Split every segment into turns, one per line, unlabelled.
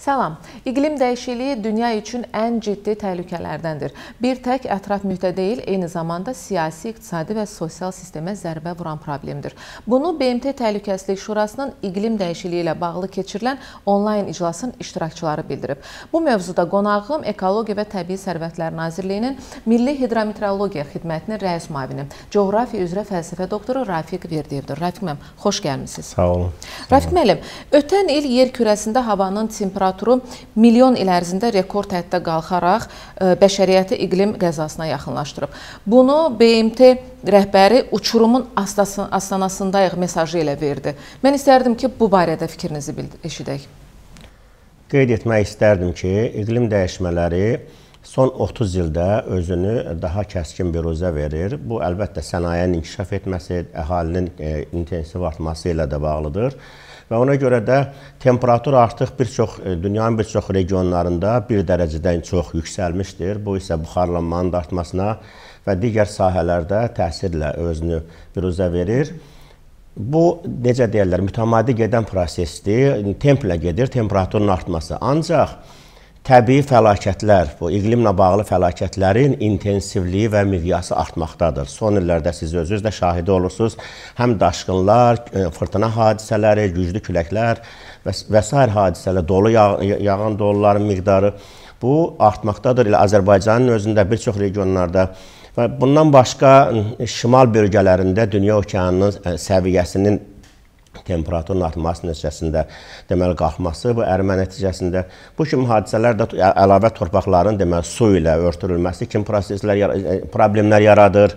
Salam. İqlim dəyişikliyi dünya üçün ən ciddi təhlükələrdəndir. Bir tək ətraf mühitə deyil, eyni zamanda siyasi, iqtisadi və sosial sistemə zərbə vuran problemdir. Bunu BMT Təhlükəsizlik Şurasının iqlim dəyişikliyi ilə bağlı keçirilən onlayn iclasın iştirakçıları bildirib. Bu mövzuda qonağım Ekologiya və Təbii Sərvətlər Nazirliyinin Milli Hidrometeorologiya Xidmətinin rəis müavini, coğrafiya üzrə fəlsəfə doktoru Rafiq Verdiyevdir. Rafiq müəllim, xoş gəlmisiniz.
Sağ olun.
Rafiq müəllim, ötən il yer kürəsində havanın temperaturu temperaturu milyon il ərzində rekord həddə qalxaraq e, bəşəriyyəti iqlim qəzasına yaxınlaşdırıb. Bunu BMT rəhbəri uçurumun astanasındayıq mesajı ilə verdi. Mən istərdim ki, bu barədə fikrinizi eşidək.
Qeyd etmək istərdim ki, iqlim dəyişmələri son 30 ildə özünü daha kəskin biruzə verir. Bu əlbəttə sənayenin inkişaf etməsi, əhalinin e, intensiv artması ilə də bağlıdır. Və ona görə də temperatur artıq bir çox e, dünyanın bir çox regionlarında 1 dərəcədən çox yüksəlmişdir. Bu isə buxarlanmanın da artmasına və digər sahələrdə təsirlə özünü biruzə verir. Bu necə deyirlər, mütəmadi gedən prosesdir, templə gedir temperaturun artması. Ancaq təbii fəlakətlər, bu iqlimlə bağlı fəlakətlərin intensivliyi və miqyası artmaqdadır. Son illərdə siz özünüz də şahidi olursunuz. Həm daşqınlar, e, fırtına hadisələri, güclü küləklər və, və s. hadisələr, dolu yağ, yağan doluların miqdarı bu artmaqdadır. Elə Azərbaycanın özündə bir çox regionlarda və bundan başqa şimal bölgələrində dünya okeanının e, səviyyəsinin temperaturun artması nəticəsində deməli qalxması, bu ərimə nəticəsində bu kimi hadisələr də əlavə torpaqların deməli su ilə örtülməsi kimi proseslər e, problemlər yaradır.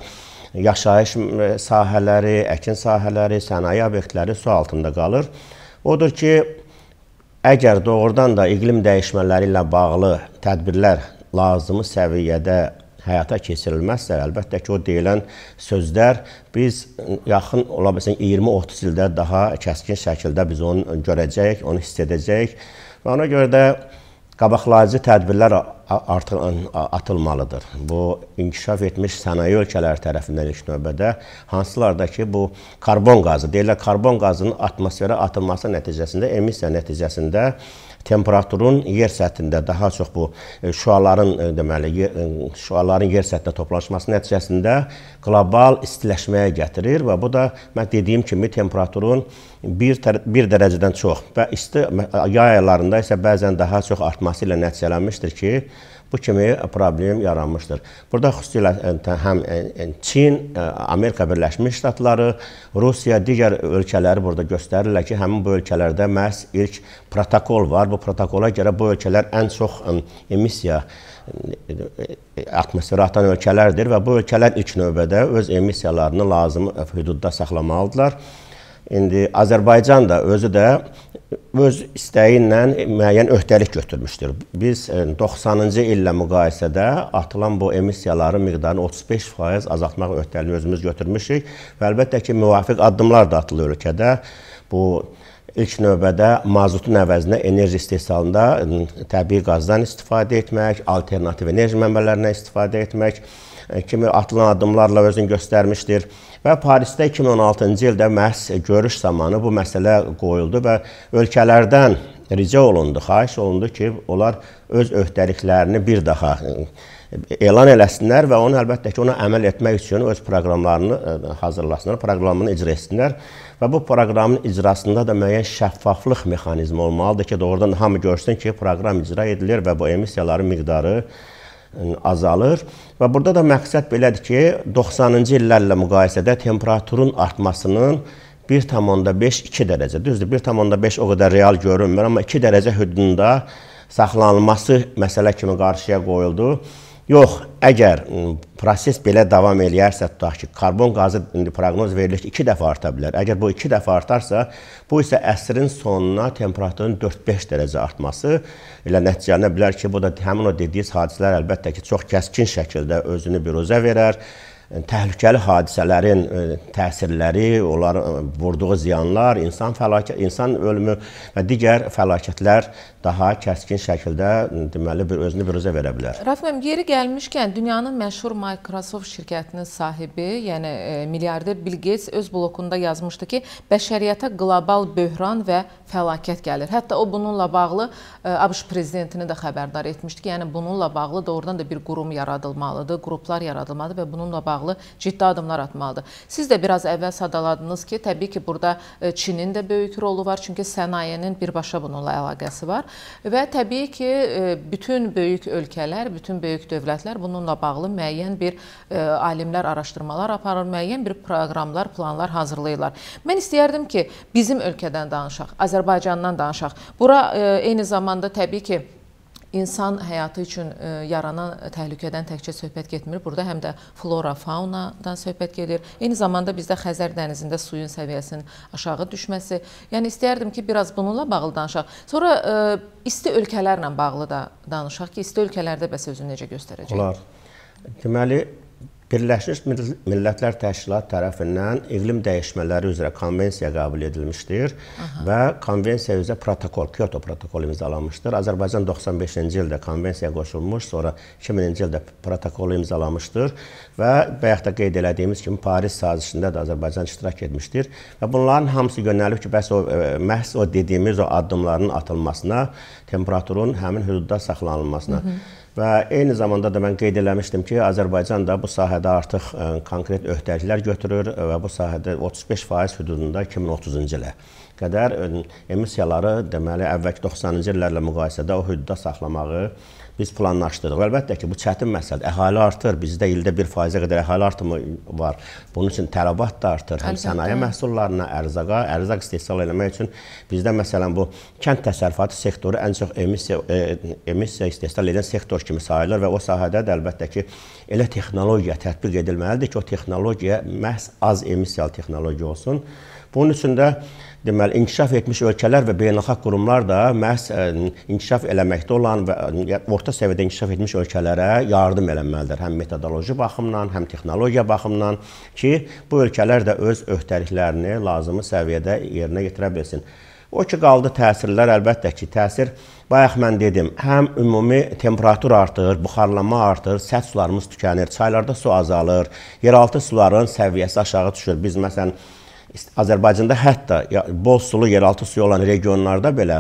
Yaşayış sahələri, əkin sahələri, sənaye obyektləri su altında qalır. Odur ki, əgər doğrudan da iqlim dəyişmələri ilə bağlı tədbirlər lazımi səviyyədə həyata keçirilməzsə, əlbəttə ki, o deyilən sözlər biz yaxın ola bilsin 20-30 ildə daha kəskin şəkildə biz onu görəcəyik, onu hiss edəcəyik və ona görə də qabaqlayıcı tədbirlər artıq atılmalıdır. Bu inkişaf etmiş sənaye ölkələri tərəfindən ilk növbədə hansılarda ki, bu karbon qazı, deyirlər karbon qazının atmosferə atılması nəticəsində, emissiya nəticəsində temperaturun yer səthində daha çox bu e, şüaların e, deməli e, şüaların yer səthində toplaşması nəticəsində qlobal istiləşməyə gətirir və bu da mən dediyim kimi temperaturun 1 1 dərəcədən çox və isti yay aylarında isə bəzən daha çox artması ilə nəticələnmişdir ki, bu kimi problem yaranmışdır. Burada xüsusilə e, həm e, e, Çin, Amerika Birləşmiş Ştatları, Rusiya, digər ölkələri burada göstərirlər ki, həmin bu ölkələrdə məhz ilk protokol var. Bu protokola görə bu ölkələr ən çox emissiya atmosferə atan ölkələrdir və bu ölkələr ilk növbədə öz emissiyalarını lazım hüdudda saxlamalıdırlar. İndi Azərbaycan da özü də öz istəyi ilə müəyyən öhdəlik götürmüşdür. Biz 90-cı e, illə müqayisədə atılan bu emissiyaların miqdarını 35% azaltmaq öhdəliyi özümüz götürmüşük və əlbəttə ki, müvafiq addımlar da atılır ölkədə. Bu ilk növbədə mazotun əvəzinə enerji istehsalında təbii qazdan istifadə etmək, alternativ enerji mənbələrindən istifadə etmək e, kimi atılan addımlarla özünü göstərmişdir. Və Parisdə 2016-cı ildə məhz görüş zamanı bu məsələ qoyuldu və ölkələrdən rica olundu, xahiş olundu ki, onlar öz öhdəliklərini bir daha e, elan eləsinlər və onu əlbəttə ki, ona əməl etmək üçün öz proqramlarını e, hazırlasınlar, proqramını icra etsinlər və bu proqramın icrasında da müəyyən şəffaflıq mexanizmi olmalıdır ki, doğrudan hamı görsün ki, proqram icra edilir və bu emissiyaların miqdarı azalır və burada da məqsəd belədir ki, 90-cı illərlə müqayisədə temperaturun artmasının 1,5-2 dərəcə, düzdür, 1,5 o qədər real görünmür, amma 2 dərəcə hüdudunda saxlanılması məsələ kimi qarşıya qoyuldu. Yox, əgər proses belə davam eləyərsə, tutaq ki, karbon qazı indi proqnoz verilir ki, 2 dəfə arta bilər. Əgər bu 2 dəfə artarsa, bu isə əsrin sonuna temperaturun 4-5 dərəcə artması ilə nəticələnə bilər ki, bu da həmin o dediyiniz hadisələr əlbəttə ki, çox kəskin şəkildə özünü biruzə verər təhlükəli hadisələrin təsirləri, onların vurduğu ziyanlar, insan fəlakət, insan ölümü və digər fəlakətlər daha kəskin şəkildə deməli bir özünü büruzə verə bilər.
Rafiq müəllim, yeri gəlmişkən dünyanın məşhur Microsoft şirkətinin sahibi, yəni e, milyarder Bill Gates öz blokunda yazmışdı ki, bəşəriyyətə qlobal böhran və fəlakət gəlir. Hətta o bununla bağlı e, ABŞ prezidentini də xəbərdar etmişdi ki, yəni bununla bağlı doğrudan da bir qurum yaradılmalıdır, qruplar yaradılmalıdır və bununla bağlı ciddi addımlar atmalıdır. Siz də biraz əvvəl sadaladınız ki, təbii ki, burada e, Çinin də böyük rolu var, çünki sənayenin birbaşa bununla əlaqəsi var. Və təbii ki, e, bütün böyük ölkələr, bütün böyük dövlətlər bununla bağlı müəyyən bir e, alimlər araşdırmalar aparır, müəyyən bir proqramlar, planlar hazırlayırlar. Mən istəyərdim ki, bizim ölkədən danışaq, Azərbaycandan danışaq. Bura eyni zamanda təbii ki, insan həyatı üçün e, yaranan təhlükədən təkcə söhbət getmir. Burada həm də flora, faunadan söhbət gedir. Eyni zamanda bizdə Xəzər dənizində suyun səviyyəsinin aşağı düşməsi. Yəni istəyərdim ki, biraz bununla bağlı danışaq. Sonra ə, e, isti ölkələrlə bağlı da danışaq ki, isti ölkələrdə bəs özünü necə göstərəcək?
Olar. Deməli, Birləşmiş Millətlər Təşkilatı tərəfindən iqlim dəyişmələri üzrə konvensiya qəbul edilmişdir Aha. və konvensiya üzrə protokol, Kyoto protokolu imzalanmışdır. Azərbaycan 95-ci ildə konvensiyaya qoşulmuş, sonra 2000-ci ildə protokolu imzalamışdır və bayaq da qeyd elədiyimiz kimi Paris sazişində də Azərbaycan iştirak etmişdir və bunların hamısı yönəlib ki, bəs o e, məhz o dediyimiz o addımların atılmasına, temperaturun həmin hüdudda saxlanılmasına. Hı -hı. Və eyni zamanda da mən qeyd eləmişdim ki, Azərbaycan da bu sahədə artıq ə, e, konkret öhdəliklər götürür və bu sahədə 35% hüdudunda 2030-cu ilə qədər e, emissiyaları deməli əvvəlki 90-cı illərlə müqayisədə o hüdudda saxlamağı biz planlaşdırdıq. Əlbəttə ki, bu çətin məsələdir. Əhali artır, bizdə ildə 1%-ə qədər əhali artımı var. Bunun üçün tələbat da artır. Həm sənaye məhsullarına, ərzaqa, ərzaq istehsal etmək üçün bizdə məsələn bu kənd təsərrüfatı sektoru ən çox emissiya e, emissiya istehsal edən sektor kimi sayılır və o sahədə də əlbəttə ki, elə texnologiya tətbiq edilməlidir ki, o texnologiya məhz az emissiyalı texnologiya olsun. Bunun üçün də deməli inkişaf etmiş ölkələr və beynəlxalq qurumlar da məhz e, inkişaf eləməkdə olan və ə, orta səviyyədə inkişaf etmiş ölkələrə yardım eləməlidir. Həm metodoloji baxımdan, həm texnologiya baxımdan ki, bu ölkələr də öz öhdəliklərini lazımi səviyyədə yerinə yetirə bilsin. O ki, qaldı təsirlər, əlbəttə ki, təsir, bayaq mən dedim, həm ümumi temperatur artır, buxarlanma artır, səth sularımız tükənir, çaylarda su azalır, yeraltı suların səviyyəsi aşağı düşür. Biz, məsələn, Azərbaycanda hətta bol sulu yeraltı suyu olan regionlarda belə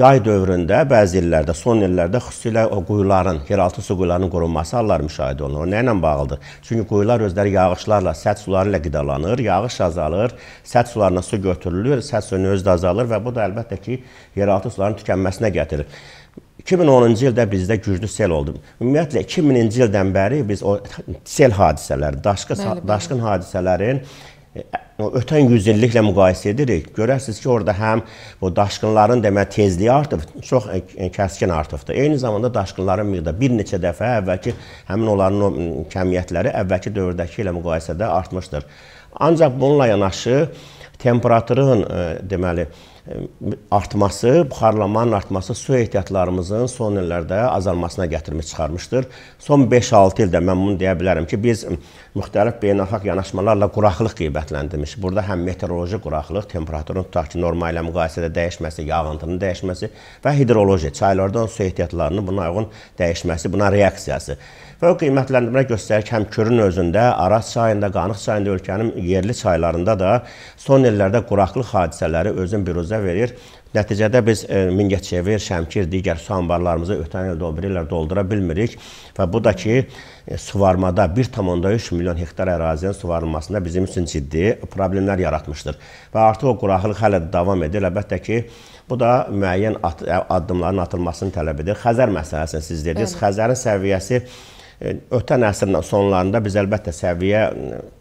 yay dövründə bəzi illərdə, son illərdə xüsusilə o quyuların, yeraltı su quyularının qorunması halları müşahidə olunur. O nə ilə bağlıdır? Çünki quyular özləri yağışlarla, səth suları ilə qidalanır, yağış azalır, səth sularına su götürülür, səth suyunun özü də azalır və bu da əlbəttə ki, yeraltı suların tükənməsinə gətirir. 2010-cu ildə bizdə güclü sel oldu. Ümumiyyətlə 2000-ci ildən bəri biz o sel hadisələri, daşqın, daşqın hadisələrin ötən 100 illiklə müqayisə edirik, görərsiniz ki, orada həm bu daşqınların demək tezliyi artıb, çox kəskin artıbdır. Eyni zamanda daşqınların miqdarı bir neçə dəfə əvvəlki həmin onların o kəmiyyətləri əvvəlki dövrdəki ilə müqayisədə artmışdır. Ancaq bununla yanaşı temperaturun deməli artması, buxarlanmanın artması su ehtiyatlarımızın son illərdə azalmasına gətirmiş çıxarmışdır. Son 5-6 ildə mən bunu deyə bilərəm ki, biz müxtəlif beynəlxalq yanaşmalarla quraqlıq qiymətləndirmiş. Burada həm meteoroloji quraqlıq, temperaturun tutaq ki, norma ilə müqayisədə dəyişməsi, yağıntının dəyişməsi və hidroloji, çaylardan su ehtiyatlarının buna uyğun dəyişməsi, buna reaksiyası. Və o qiymətləndirmə göstərir ki, həm Kürün özündə, Araz çayında, Qanıq çayında ölkənin yerli çaylarında da son illərdə quraqlıq hadisələri özün biruzə verir. Nəticədə biz e, Mingəçevir, Şəmkir, digər su anbarlarımızı ötən il, o illər doldura bilmirik və bu da ki, e, suvarmada 1,3 milyon hektar ərazinin suvarılmasında bizim üçün ciddi problemlər yaratmışdır. Və artıq o quraqlıq hələ də davam edir. Əlbəttə ki, bu da müəyyən addımların atılmasını tələb edir. Xəzər məsələsini siz dediniz. Xəzərin səviyyəsi Ötən əsrin sonlarında biz əlbəttə səviyyə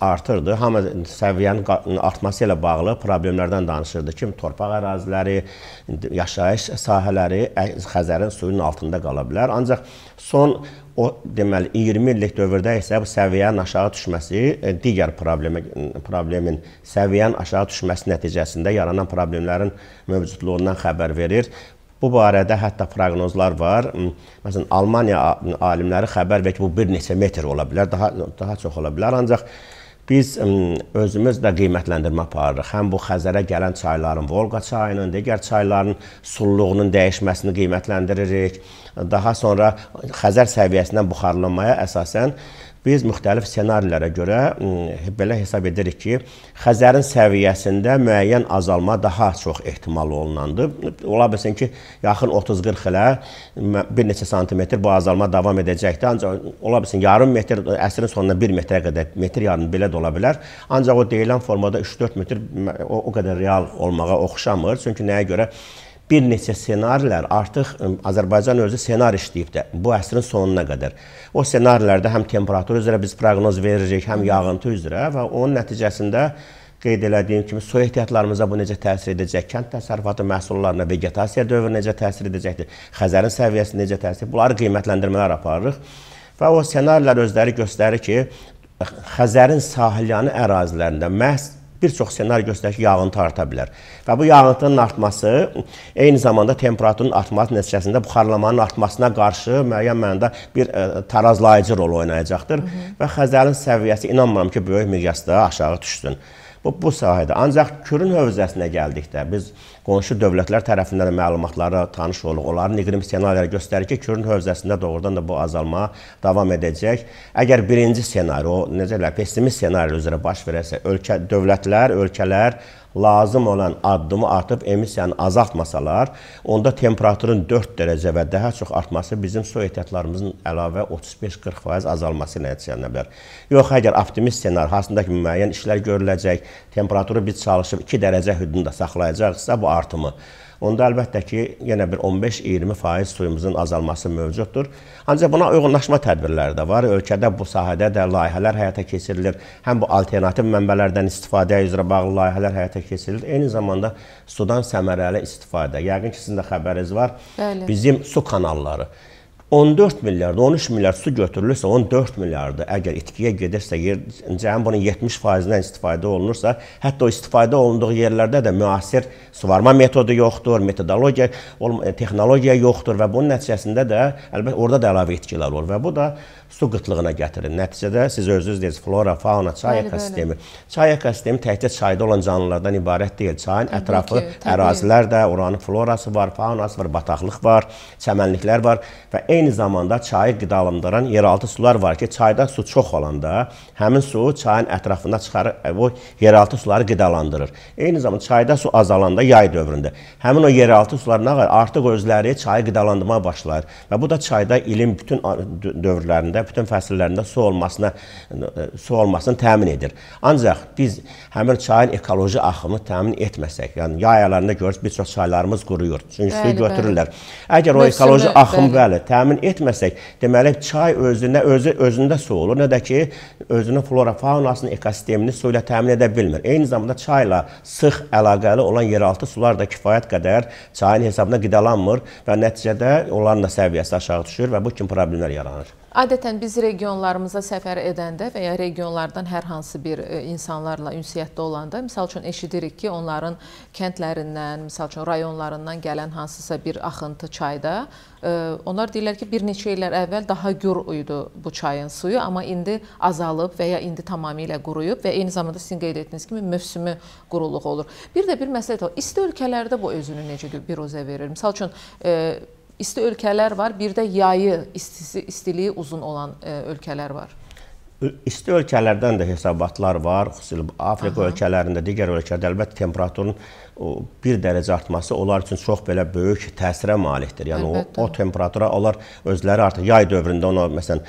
artırdı. Hamı səviyyənin artması ilə bağlı problemlərdən danışırdı ki, torpaq əraziləri, yaşayış sahələri Xəzərin suyunun altında qala bilər. Ancaq son o deməli 20 illik dövrdə isə bu səviyyənin aşağı düşməsi digər problemə problemin səviyyənin aşağı düşməsi nəticəsində yaranan problemlərin mövcudluğundan xəbər verir. Bu barədə hətta proqnozlar var. Məsələn, Almaniya alimləri xəbər verir ki, bu bir neçə metr ola bilər, daha daha çox ola bilər. Ancaq biz özümüz də qiymətləndirmə aparırıq. Həm bu Xəzərə gələn çayların, Volqa çayının, digər çayların sululuğunun dəyişməsini qiymətləndiririk. Daha sonra Xəzər səviyyəsindən buxarlanmaya əsasən biz müxtəlif ssenarilərə görə belə hesab edirik ki, Xəzərin səviyyəsində müəyyən azalma daha çox ehtimal olunandır. Ola bilsin ki, yaxın 30-40 ilə bir neçə santimetr bu azalma davam edəcəkdir. Ancaq ola bilsin yarım metr əsrin sonuna 1 metrə qədər, metr yarım belə də ola bilər. Ancaq o deyilən formada 3-4 metr o, o qədər real olmağa oxşamır. Çünki nəyə görə? Bir neçə ssenarilər artıq Azərbaycan özü ssenar işləyib də bu əsrin sonuna qədər. O ssenarilərdə həm temperatur üzrə biz proqnoz veririk, həm yağıntı üzrə və onun nəticəsində qeyd elədiyim kimi su ehtiyatlarımıza bu necə təsir edəcək, kənd təsərrüfatı məhsullarına, vegetasiya dövrü necə təsir edəcəkdir, Xəzərin səviyyəsi necə təsir, bunları qiymətləndirmələr aparırıq. Və o ssenarilər özləri göstərir ki, Xəzərin sahilyanı ərazilərində məhz bir çox ssenari göstərir ki, yağıntı arta bilər. Və bu yağıntının artması eyni zamanda temperaturun artması nəticəsində buxarlamanın artmasına qarşı müəyyən mənada bir ə, e, tarazlayıcı rol oynayacaqdır Hı -hı. və Xəzərin səviyyəsi inanmıram ki, böyük miqyasda aşağı düşsün. Bu, bu sahədə. Ancaq Kürün hövzəsinə gəldikdə biz qonşu dövlətlər tərəfindən məlumatlara tanış oluq. Onların iqlim ssenariləri göstərir ki, Kürün hövzəsində doğrudan da bu azalma davam edəcək. Əgər birinci ssenari, o necə deyirlər, pessimist ssenari üzrə baş verərsə, ölkə dövlətlər, ölkələr lazım olan addımı atıb emissiyanı azaltmasalar, onda temperaturun 4 dərəcə və daha çox artması bizim su ehtiyatlarımızın əlavə 35-40% azalması nəticələnə bilər. Yox, əgər optimist ssenari hansında ki, müəyyən işlər görüləcək, temperaturu biz çalışıb 2 dərəcə hüdudunda saxlayacaqsa bu artımı onda əlbəttə ki, yenə bir 15-20% suyumuzun azalması mövcuddur. Ancaq buna uyğunlaşma tədbirləri də var. Ölkədə bu sahədə də layihələr həyata keçirilir. Həm bu alternativ mənbələrdən istifadə üzrə bağlı layihələr həyata keçirilir. Eyni zamanda sudan səmərəli istifadə. Yəqin ki, sizin də xəbəriniz var. Bəli. Bizim su kanalları 14 milyard, 13 milyard su götürülürsə, 14 milyardı əgər itkiyə gedirsə, cəmi bunun 70%-dən istifadə olunursa, hətta o istifadə olunduğu yerlərdə də müasir suvarma metodu yoxdur, metodologiya, texnologiya yoxdur və bunun nəticəsində də əlbəttə orada da əlavə itkilər olur və bu da su qıtlığına gətirir. Nəticədə siz özünüz deyirsiniz, flora, fauna, çay ekosistemi. Çay ekosistemi təkcə çayda olan canlılardan ibarət deyil. Çayın təbii ətrafı ki, ərazilər də, oranın florası var, faunası var, bataqlıq var, çəmənliklər var və eyni zamanda çayı qidalandıran yeraltı sular var ki, çayda su çox olanda həmin su çayın ətrafında çıxarır, bu yeraltı suları qidalandırır. Eyni zamanda çayda su azalanda yay dövründə həmin o yeraltı sular nə artıq özləri çayı qidalandırmağa başlayır və bu da çayda ilin bütün dövrlərində, bütün fəsillərində su olmasına su olmasını təmin edir. Ancaq biz həmin çayın ekoloji axımını təmin etməsək, yəni yay aylarında görürük bir çox çaylarımız quruyur. Çünki suyu götürürlər. Əgər o ekoloji axım bəli, bəli təmin etməsək, deməli çay özünə özü özündə su olur, nə də ki özünün flora faunasını, ekosistemini su ilə təmin edə bilmir. Eyni zamanda çayla sıx əlaqəli olan yeraltı sular da kifayət qədər çayın hesabına qidalanmır və nəticədə onların da səviyyəsi aşağı düşür və bu kimi problemlər yaranır.
Adətən biz regionlarımıza səfər edəndə və ya regionlardan hər hansı bir e, insanlarla ünsiyyətdə olanda, misal üçün eşidirik ki, onların kəndlərindən, misal üçün rayonlarından gələn hansısa bir axıntı çayda, e, onlar deyirlər ki, bir neçə illər əvvəl daha gür idi bu çayın suyu, amma indi azalıb və ya indi tamamilə quruyub və eyni zamanda sizin qeyd etdiyiniz kimi mövsümü quruluq olur. Bir də bir məsələ də isti ölkələrdə bu özünü necə bir özə verir? Misal üçün e, isti ölkələr var, bir də yayı istisi, istiliyi uzun olan ə, e, ölkələr var.
İsti ölkələrdən də hesabatlar var. Xüsusilə Afrika Aha. ölkələrində, digər ölkələrdə əlbəttə temperaturun o 1 dərəcə artması onlar üçün çox belə böyük təsirə malikdir. Yəni əlbəttə. o, o temperatura onlar özləri artıq yay dövründə ona məsələn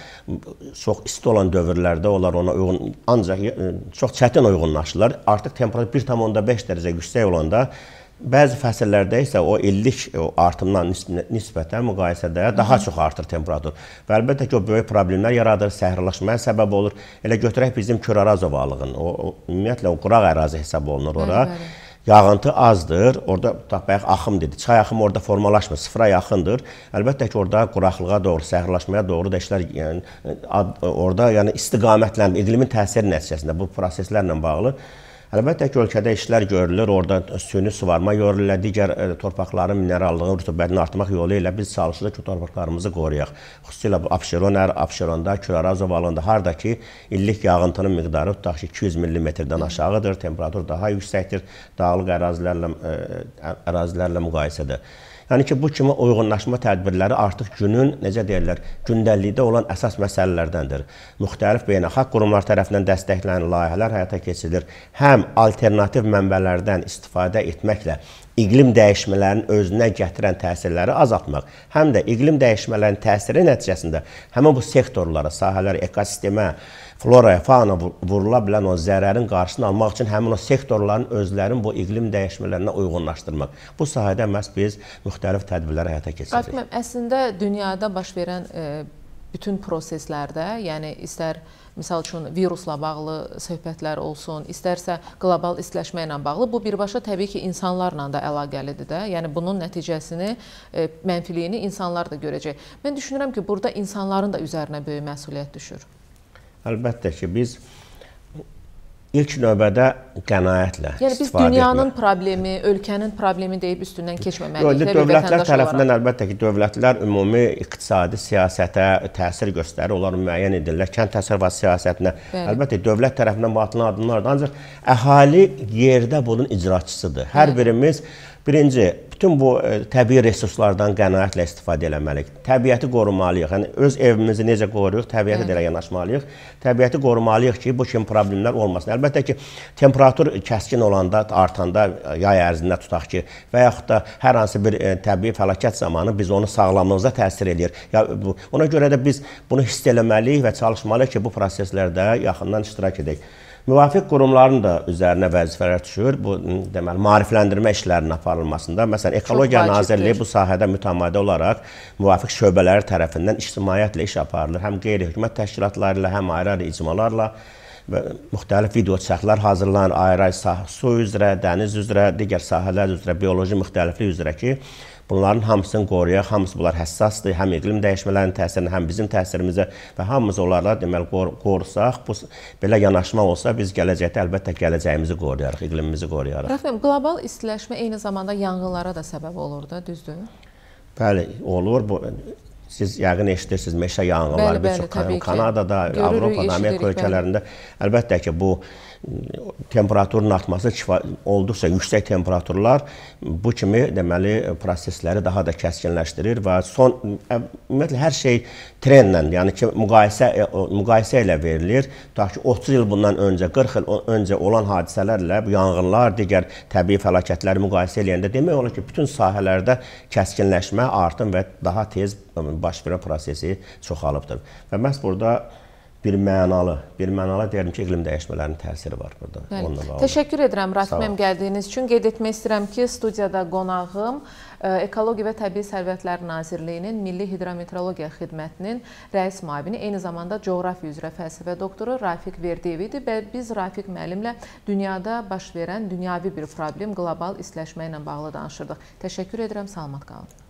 çox isti olan dövrlərdə onlar ona uyğun ancaq e, çox çətin uyğunlaşırlar. Artıq temperatur 1.5 dərəcə yüksək olanda Bəzi fəsillərdə isə o illik o artımdan nisbətən müqayisədə daha Hı -hı. çox artır temperatur. Və əlbəttə ki, o böyük problemlər yaradır, səhərləşməyə səbəb olur. Elə götürək bizim Küraraz ovalığını. O, o ümumiyyətlə o quraq ərazi hesab olunur ora. Bəli, bəli. Yağıntı azdır. Orada bayaq axım dedi. Çay axımı orada formalaşmır, sıfıra yaxındır. Əlbəttə ki, orada quraqlığa doğru, səhərləşməyə doğru da işlər yəni ad, orada yəni istiqamətlənmir. İqlimin təsiri nəticəsində bu proseslərlə bağlı Əlbəttə ki, ölkədə işlər görülür, orada süni suvarma görülür, digər ə, torpaqların minerallığını, rütubətini artırmaq yolu ilə biz çalışırıq ki, torpaqlarımızı qoruyaq. Xüsusilə Abşeron, Abşeronda, Küraraz ovalında harda ki, illik yağıntının miqdarı tutaq ki, 200 mm-dən aşağıdır, temperatur daha yüksəkdir, dağlıq ərazilərlə ə, ərazilərlə müqayisədə. Yəni ki, bu kimi uyğunlaşma tədbirləri artıq günün, necə deyirlər, gündəlikdə olan əsas məsələlərdəndir. Müxtəlif beynəlxalq qurumlar tərəfindən dəstəklənən layihələr həyata keçirilir. Həm alternativ mənbələrdən istifadə etməklə iqlim dəyişmələrinin özünə gətirən təsirləri azaltmaq, həm də iqlim dəyişmələrinin təsiri nəticəsində həmin bu sektorlara, sahələrə, ekosistemə, floraya, fauna vurula bilən o zərərin qarşısını almaq üçün həmin o sektorların özlərinin bu iqlim dəyişmələrinə uyğunlaşdırmaq. Bu sahədə məhz biz müxtəlif tədbirlər həyata keçiririk.
Qasım, əslində dünyada baş verən e, bütün proseslərdə, yəni istər misal üçün virusla bağlı söhbətlər olsun, istərsə qlobal istiləşmə ilə bağlı, bu birbaşa təbii ki, insanlarla da əlaqəlidir də. Yəni bunun nəticəsini, e, mənfiliyini insanlar da görəcək. Mən düşünürəm ki, burada insanların da üzərinə böyük məsuliyyət düşür.
Əlbəttə ki, biz ilk növbədə qənaətlə
yəni biz dünyanın etmək. problemi, ölkənin problemi deyib üstündən keçməməliyik.
Yox, dövlətlər tərəfindən olaraq. əlbəttə ki, dövlətlər ümumi iqtisadi siyasətə təsir göstərir, onlar müəyyən edirlər. Kənd təsərrüfatı siyasətinə Bəli. əlbəttə dövlət tərəfindən atılan addımlardır. Ancaq əhali yerdə bunun icraçısıdır. Hər Bəli. birimiz birinci bütün bu e, təbii resurslardan qənaətlə istifadə etməliyik. Təbiəti qorumalıyıq. Yəni öz evimizi necə qoruyuruq, təbiətə də yanaşmalıyıq. Təbiəti qorumalıyıq ki, bu kimi problemlər olmasın. Əlbəttə ki, temperatur kəskin olanda, artanda yay ərzində tutaq ki, və yaxud da hər hansı bir e, təbii fəlakət zamanı biz onu sağlamlığımıza təsir eləyir. Ya ona görə də biz bunu hiss eləməliyik və çalışmalıyıq ki, bu proseslərdə yaxından iştirak edək. Müvafiq qurumların da üzərinə vəzifələr düşür. Bu deməli maarifləndirmə işlərinin aparılmasında, məsələn, Ekologiya Nazirliyi bu sahədə mütəmadi olaraq müvafiq şöbələri tərəfindən ictimaiyyətlə iş aparılır. Həm qeyri-hökumət təşkilatları ilə, həm ayrı-ayrı icmalarla və müxtəlif video çəxlər hazırlanır ayrı-ayrı su üzrə, dəniz üzrə, digər sahələr üzrə, bioloji müxtəliflik üzrə ki, Bunların hamısını qoruyaq, hamısı bunlar həssasdır, həm iqlim dəyişmələrinin təsirinə, həm bizim təsirimizə və hamımız onlarla deməli qor qorusaq, bu belə yanaşma olsa biz gələcəkdə əlbəttə gələcəyimizi qoruyarıq, iqlimimizi qoruyarıq.
Rəfim, qlobal istiləşmə eyni zamanda yanğınlara da səbəb olur da, düzdür?
Bəli, olur. Bu siz yəqin eşidirsiniz meşə yanğınları bir çox Kanadada, Görürük, Avropada, Amerika ölkələrində. Əlbəttə ki, bu temperaturun artması olduqca yüksək temperaturlar bu kimi deməli prosesləri daha da kəskinləşdirir və son ümumiyyətlə hər şey trendlə, yəni ki, müqayisə müqayisə ilə verilir. Tutaq ki, 30 il bundan öncə, 40 il öncə olan hadisələrlə bu yanğınlar, digər təbii fəlakətləri müqayisə edəndə demək olar ki, bütün sahələrdə kəskinləşmə, artım və daha tez baş vermə prosesi çoxalıbdır. Və məhz burada bir mənalı, bir mənalı deyirəm ki, iqlim dəyişmələrinin təsiri var burada.
Bəli. Təşəkkür edirəm Rasiməm gəldiyiniz üçün. Qeyd etmək istəyirəm ki, studiyada qonağım e, Ekologiya və Təbii Sərvətlər Nazirliyinin Milli Hidrometeorologiya Xidmətinin rəis müavini, eyni zamanda coğrafiya üzrə fəlsəfə doktoru Rafiq Verdiyev idi və biz Rafiq müəllimlə dünyada baş verən dünyavi bir problem, qlobal istiləşmə ilə bağlı danışırdıq. Təşəkkür edirəm, salamat qalın.